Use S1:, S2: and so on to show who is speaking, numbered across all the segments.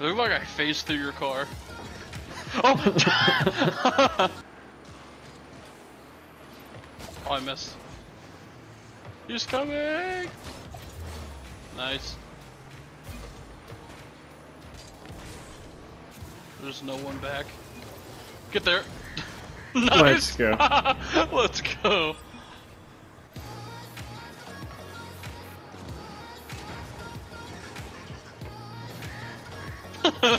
S1: It looked like I phased through your car. Oh! oh, I missed. He's coming! Nice. There's no one back. Get there. nice.
S2: Let's go.
S1: Let's go. You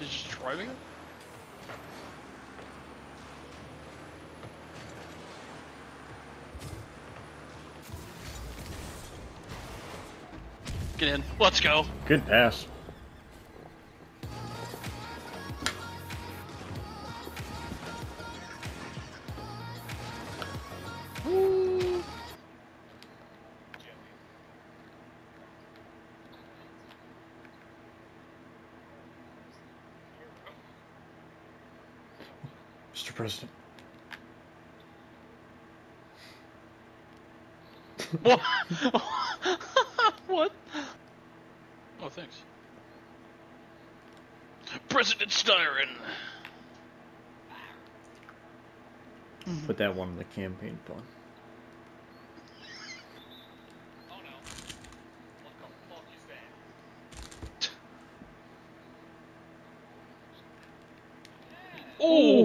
S1: just driving it? Get in. Let's go.
S2: Good pass. Mr. President.
S1: What? what? Oh, thanks. President Styron. Mm-hmm.
S2: Put that one in the campaign fund.
S3: Oh no. What the fuck is that?
S1: Oh!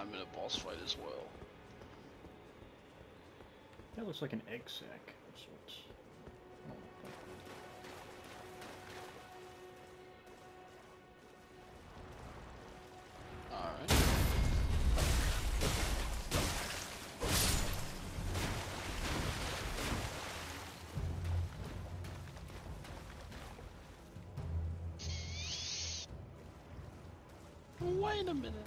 S1: I'm in a boss fight as well.
S2: That looks like an egg sack of sorts.
S1: Alright. Wait a minute.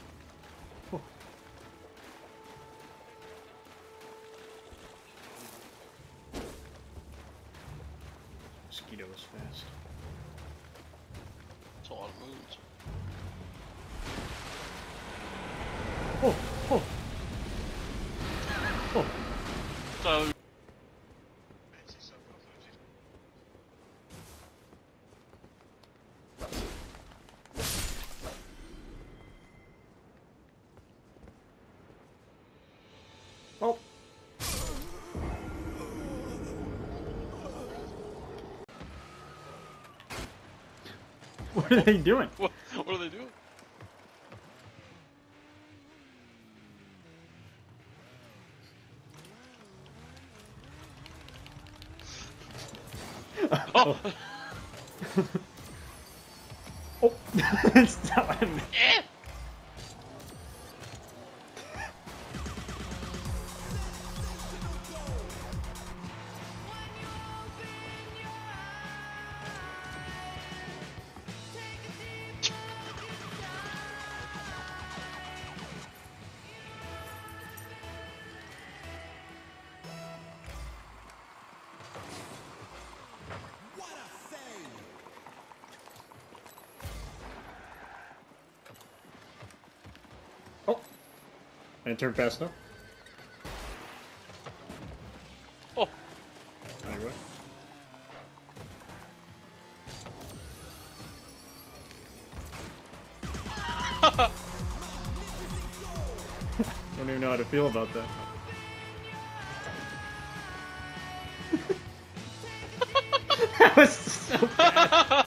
S2: Mosquito is fast.
S1: It's a lot of moons.
S2: Oh, What are they doing?
S1: what, what are they doing? Oh!
S2: Oh, it's not what I meant.
S1: Eh?
S2: And turn fast enough.
S1: Oh!
S2: Anyway. Don't even know how to feel about that. that was so bad.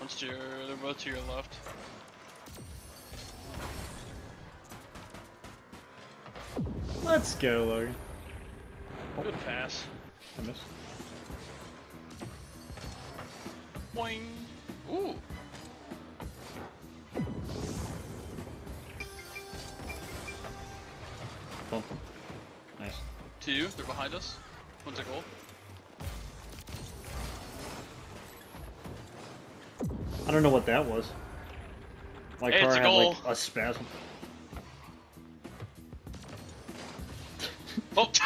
S1: Once to your, they're both to your left.
S2: Let's go, Logan.
S1: Good pass.
S2: I missed.
S1: Boing. Ooh.
S2: Bump him. Nice.
S1: Two. They're behind us. One's a goal.
S2: I don't know what that was. My
S1: Hey,
S2: car
S1: it's a
S2: had
S1: goal.
S2: like a spasm.
S1: Oh.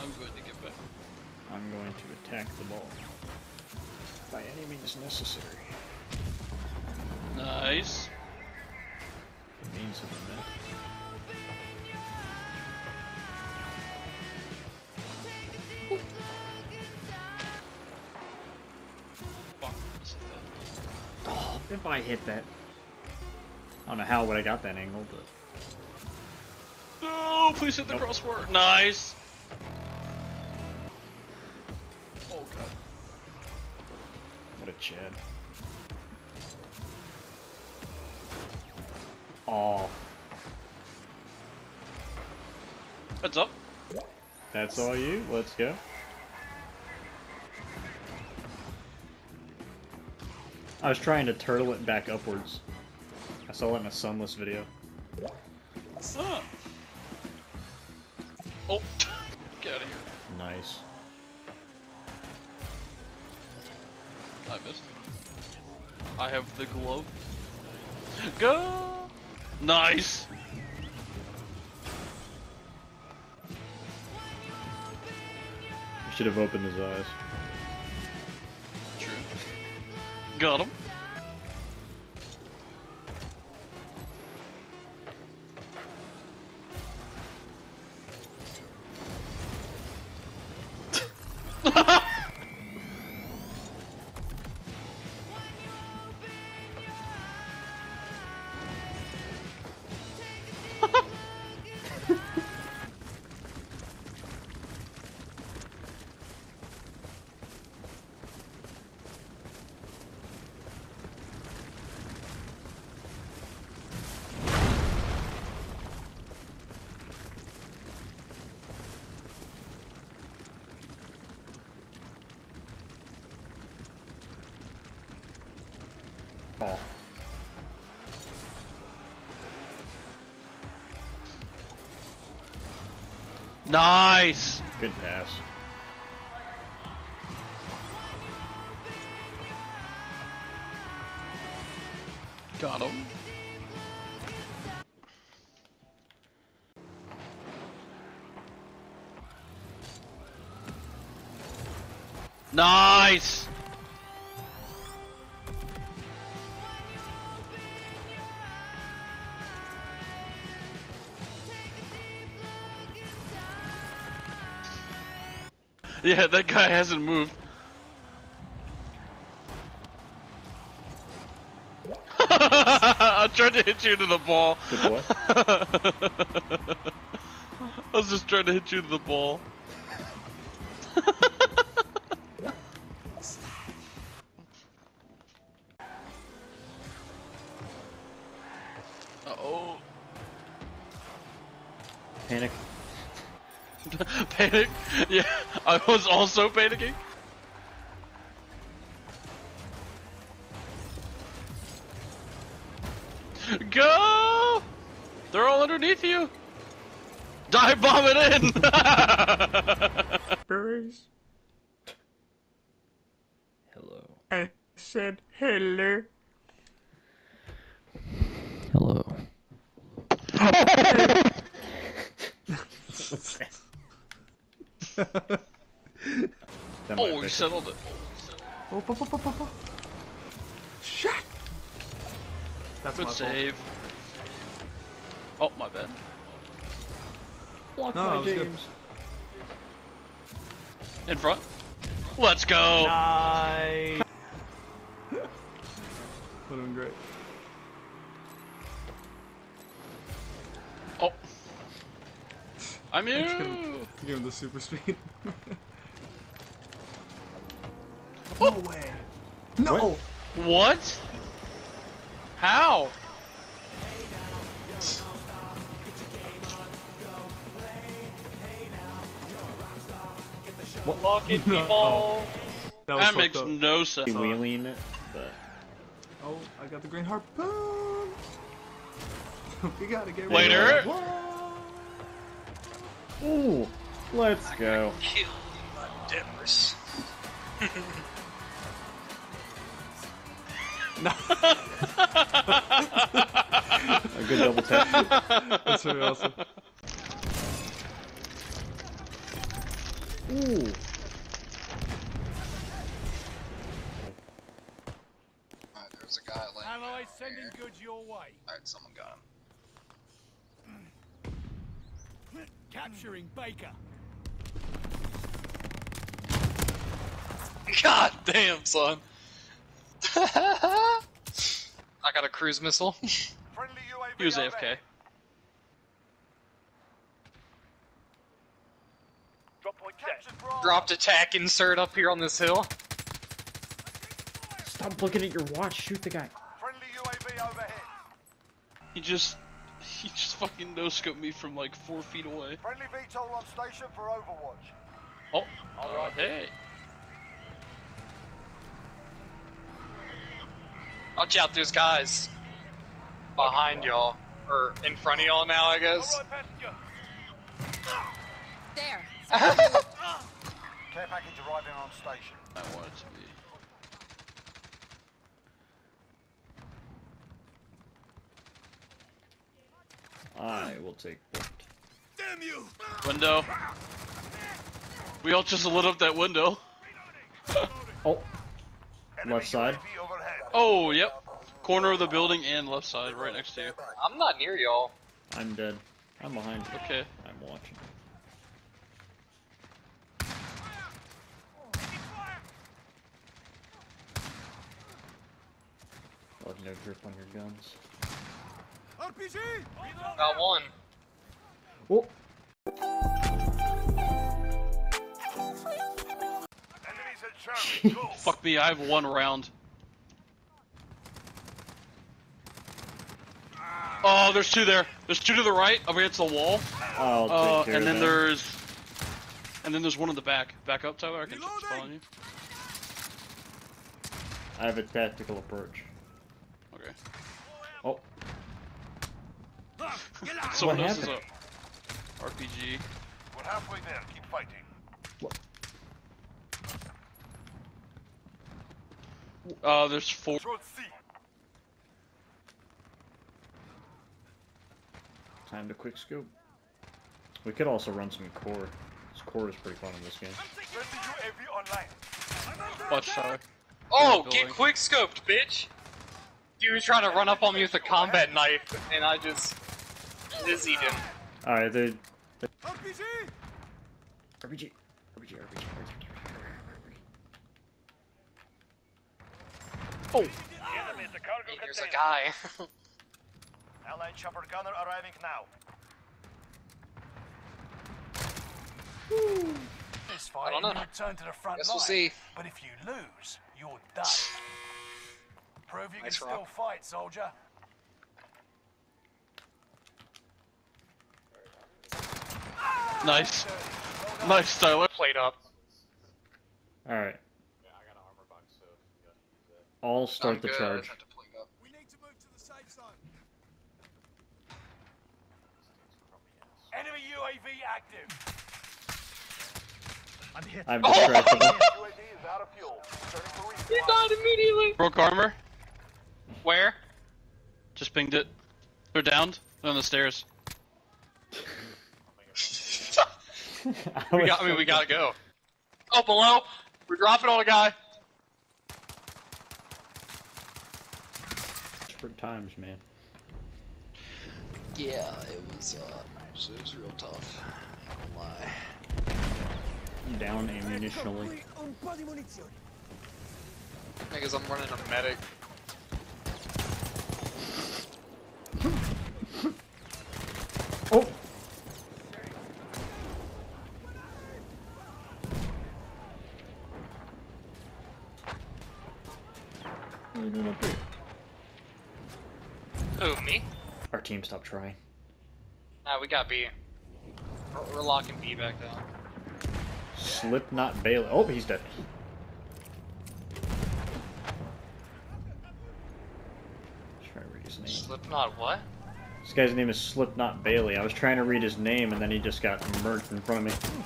S1: I'm going to get back.
S2: I'm going to attack the ball. By any means necessary.
S1: Nice.
S2: It means to the net.
S1: Fuck. this is that.
S2: Oh, if I hit that. I don't know how would I got that angle, but
S1: No, please hit the
S2: Nope.
S1: crossbar. Nice. Oh god.
S2: what a Chad. Oh,
S1: Heads up.
S2: that's all you? Let's go. I was trying to turtle it back upwards. I saw it in a sunless video.
S1: Ah. Oh. Get out of here.
S2: Nice.
S1: I missed. I have the glove. Go! Nice!
S2: Should have opened his eyes.
S1: True. Got him. Nice!
S2: Good pass.
S1: Yeah, that guy hasn't moved. I tried to hit you to the ball.
S2: Good boy.
S1: I was just trying to hit you to the ball. uh oh.
S2: Panic.
S1: Panic? Yeah, I was also panicking. Go! They're all underneath you. Dive bomb it in.
S2: Berries. Hello.
S4: I said hello.
S2: Hello. That might
S1: oh, you
S2: fix it.
S1: settled it.
S4: Oh, oh, oh, oh, oh. Shit! That's
S1: Good
S4: my fault.
S1: save. Oh, my bad.
S2: Block
S4: No,
S2: my
S4: it was good.
S1: In front. Let's go.
S4: Nice. Put him great.
S1: Oh. I'm
S4: Just
S1: you.
S4: Give him the super speed. no way. No.
S2: What?
S1: what? How? What?
S3: Lock it, people.
S4: Oh.
S1: That,
S4: that
S1: makes
S4: up.
S1: no sense.
S2: Wheeling it, but.
S4: Oh, I got the green harpoon. we gotta get
S1: later.
S2: Ooh let's go.
S3: Kill my dippers.
S2: A good double tap.
S4: That's really awesome.
S2: Ooh,
S5: Alright, there's a guy laying
S6: Allies
S5: down
S6: sending
S5: here.
S6: goods your way.
S5: Alright, someone got him.
S6: Capturing Baker.
S5: God damn, son. I got a cruise missile.
S6: Friendly UAV
S1: He was AFK.
S6: overhead. Drop point
S5: Dropped attack insert up here on this hill.
S2: stop looking at your watch. Shoot the guy.
S6: Friendly UAV overhead.
S1: He just, he just fucking no scoped me from like four feet away.
S6: Friendly VTOL on station for Overwatch.
S1: Oh, uh, hey.
S5: Watch out, there's guys behind y'all. Or in front of y'all now, I guess.
S7: There.
S6: Care package arriving on station.
S1: I want it to be.
S2: I will take that.
S6: Damn you!
S1: Window. We all just lit up that window.
S2: Oh, Left side.
S1: Oh, yep. Corner of the building and left side, right next to you.
S5: I'm not near y'all.
S2: I'm dead. I'm behind you.
S1: Okay.
S2: I'm watching. I'll have no grip on your guns.
S6: RPG!
S5: Got one.
S2: Oh,
S6: Enemies at Charlie. Go.
S1: Fuck me, I have one round. Oh, there's two there. There's two to the right, up against the wall.
S2: I'll
S1: Uh, and then
S2: that.
S1: there's, and then there's one in the back. Back up, Tyler. I can just spawn you.
S2: I have a tactical approach.
S1: Someone
S2: What
S1: else is
S2: happened?
S1: a RPG.
S6: We're halfway there. Keep fighting.
S1: Uh, there's four.
S6: Control C.
S2: time to quick scope. We could also run some core. This core is pretty fun in this game.
S6: Friendly UAV.
S1: Watch Tyler.
S5: Oh, get quick scoped, bitch! Dude was trying to run up on me with a combat knife, and I just dizzied him.
S2: Alright, they.
S6: RPG!
S2: RPG, RPG, RPG, RPG.
S1: Oh,
S6: The enemy is the cargo
S5: Hey, there's a guy.
S6: Allied chopper gunner arriving now. This fight,
S5: I don't know.
S6: you return to the front
S5: Guess
S6: line.
S5: we'll see.
S6: But if you lose, you're done. Prove you
S5: Nice
S6: can
S5: rock.
S6: still fight, soldier.
S1: Nice. Nice, Tyler.
S5: Played up.
S2: Alright. I'll start
S5: I'm
S2: the
S5: good, I
S2: charge.
S5: just have to.
S6: We need to move to the safe zone. Enemy UAV active. I'm hit.
S2: I'm
S5: Oh!
S2: distractible.
S6: UAV is out of fuel. Turning for
S5: He died immediately.
S1: Broke armor.
S5: Where?
S1: Just pinged it. They're downed. They're on the stairs.
S5: we got. I mean, we gotta go. Oh, below. We're dropping on a guy.
S2: Different times, man.
S5: Yeah, it was. Uh, it was real tough. Not gonna lie.
S2: Down ammunitionally.
S5: Because I'm running a medic.
S2: Oh! What are you doing up here?
S5: Who, me?
S2: Our team stopped trying.
S5: Nah, we got B. We're, we're locking B back down.
S2: Slipknot Bailey. Oh, he's dead. Try to read his name.
S5: Slipknot what?
S2: This guy's name is Slipknot Bailey. I was trying to read his name and then he just got merged in front of me.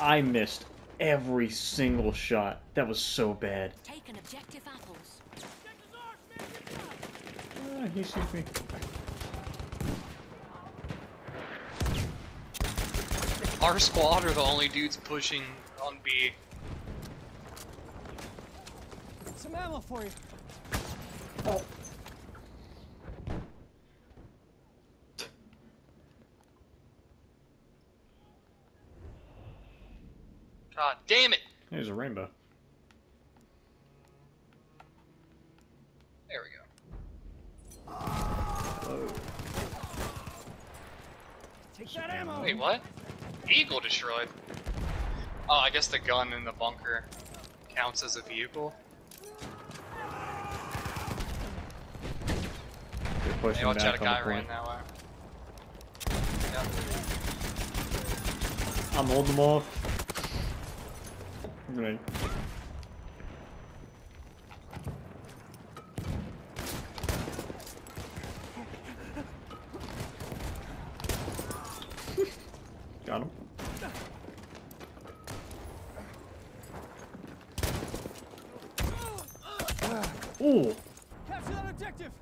S2: I missed every single shot. That was so bad.
S7: Take an objective apples.
S2: Ah, he sees me.
S5: Our squad are the only dudes pushing on B.
S8: Some ammo for you. Oh.
S5: God damn it!
S2: There's a rainbow.
S5: There we go.
S8: Take that ammo.
S5: Wait, what? Eagle destroyed. Oh, I guess the gun in the bunker counts as a vehicle.
S2: They're
S5: Hey,
S2: pushing
S5: watch out, a
S2: back on
S5: guy ran
S2: point.
S5: that way. Yep.
S2: I'm holding them off. Right. Got him. Ooh!
S8: Capture that objective.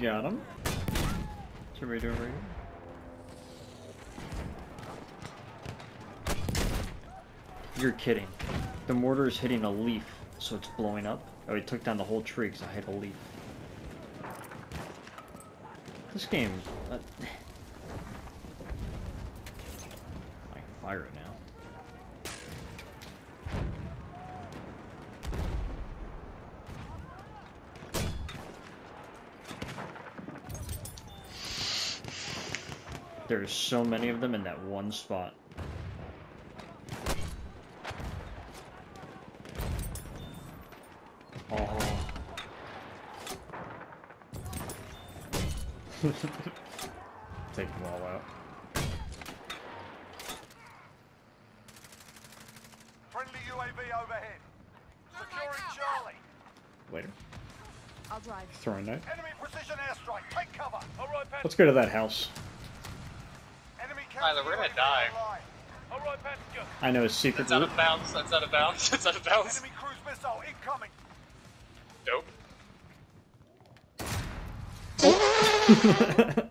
S2: Got him. Are we doing right here? You're kidding. The mortar is hitting a leaf, so it's blowing up. Oh, he took down the whole tree because I hit a leaf. This game... Uh, I can fire it now. There's so many of them in that one spot. Oh. Take them all out.
S6: Friendly UAV overhead. Securing Charlie.
S2: Later.
S7: I'll drive.
S2: Throwing that.
S6: Enemy precision airstrike. Take cover.
S3: All right, Pat.
S2: Let's go to that house.
S6: Enemy
S5: Tyler, we're gonna
S6: counter-UAV
S5: die.
S6: online.
S3: All right, passenger.
S2: I know his secret
S5: That's out of bounds. That's out of bounds. That's out of bounds.
S6: Enemy cruise missile incoming.
S5: Nope.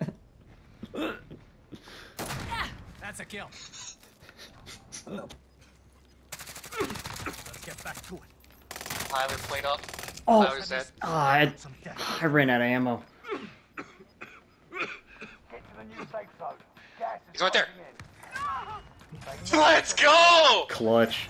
S8: That's a kill. Let's get back to it.
S5: Tyler played up.
S2: Oh,
S5: Tyler's dead.
S2: Ah, I, I ran out of ammo.
S6: Get to the new safe zone. Gas is
S5: He's right there. Let's go!
S2: Clutch.